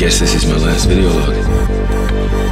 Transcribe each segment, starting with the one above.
guess this is my last video log.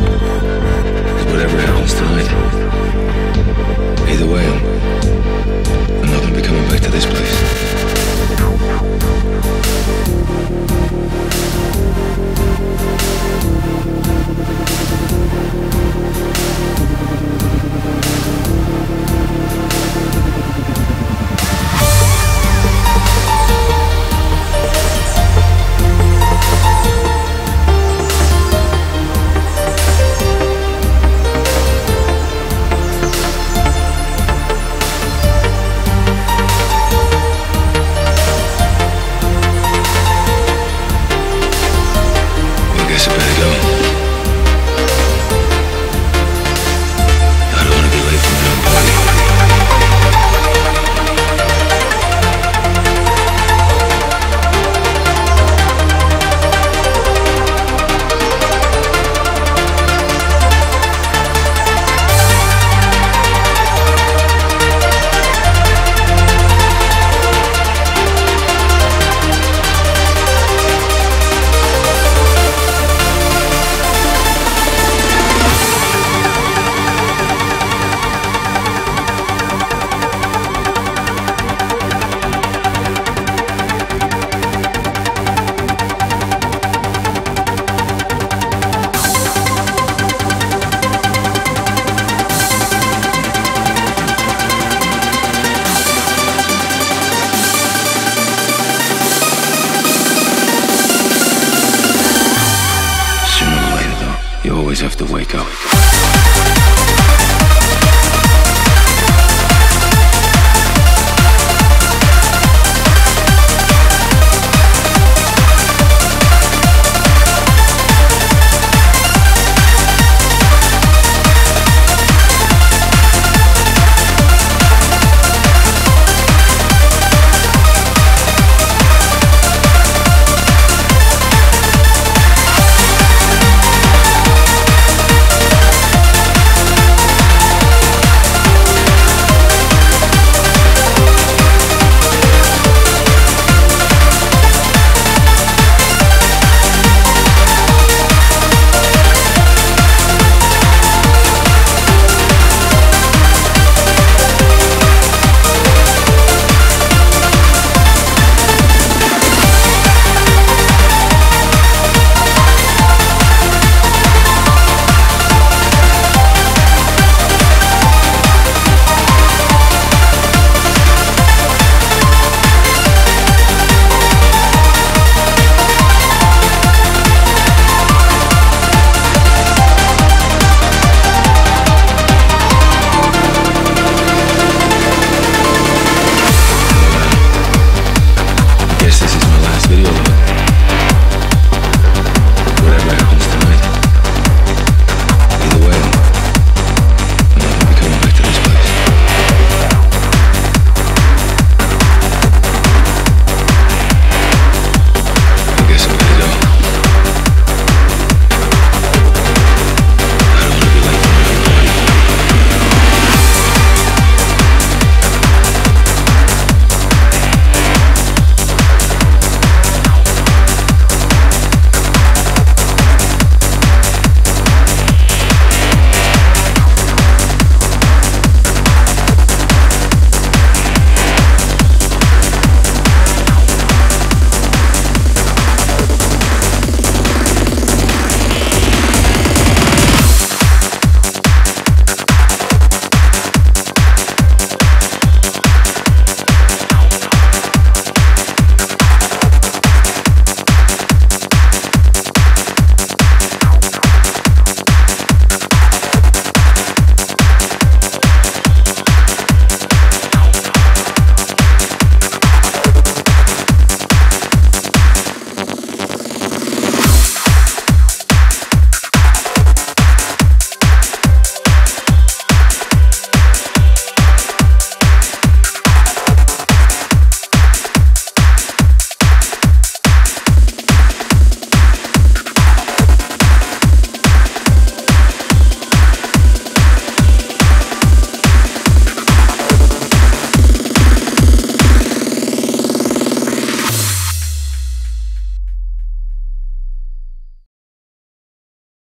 Sooner